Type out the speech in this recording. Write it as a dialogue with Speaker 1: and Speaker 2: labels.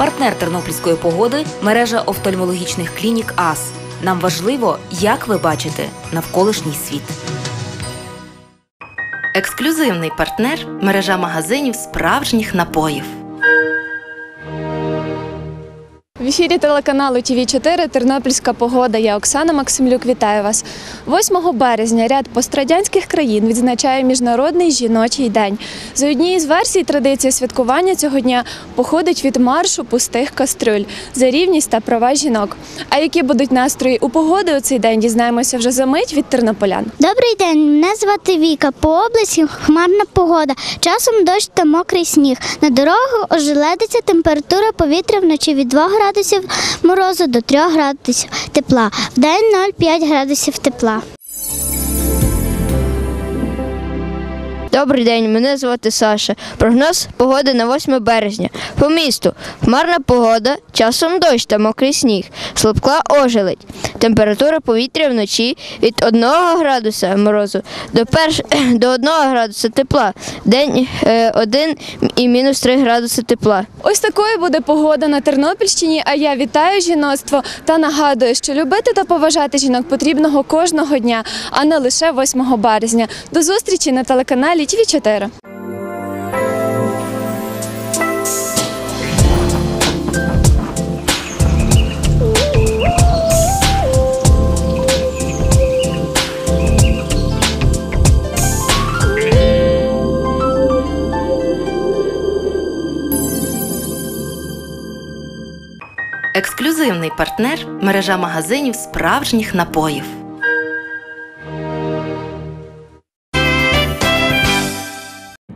Speaker 1: партнер тернопільської погоди мережа офтальмологічних клінік АС. Нам важливо, як ви бачите навколишній світ.
Speaker 2: Ексклюзивний партнер мережа магазинів справжніх напоїв.
Speaker 3: Ефірі телеканалу ТВ 4 Тернопільська погода. Я Оксана Максимлюк. Вітаю вас. 8 березня ряд пострадянських країн відзначає Міжнародний жіночий день. За однією з версій, традиція святкування цього дня походить від маршу пустих кастрюль за рівність та права жінок. А які будуть настрої у погоди у цей день, дізнаємося вже за мить від тернополян.
Speaker 4: Добрий день, мене звати Віка. По області хмарна погода. Часом дощ та мокрий сніг. На дорогу ожеледиться температура повітря вночі від 2 градусів морозу до 3 градусів тепла. В день 0,5 градусів тепла.
Speaker 5: Добрий день, мене звати Саша. Прогноз погоди на 8 березня. По місту хмарна погода, часом дощ та мокрий сніг, слабка ожеледь. Температура повітря вночі від 1 градуса морозу до, перш... до 1 градуса тепла. День 1 і мінус 3 градуси тепла.
Speaker 3: Ось такою буде погода на Тернопільщині. А я вітаю жіноцтво та нагадую, що любити та поважати жінок потрібного кожного дня, а не лише 8 березня. До зустрічі на телеканалі ТВ 4
Speaker 2: Ексклюзивний партнер мережа магазинів справжніх напоїв.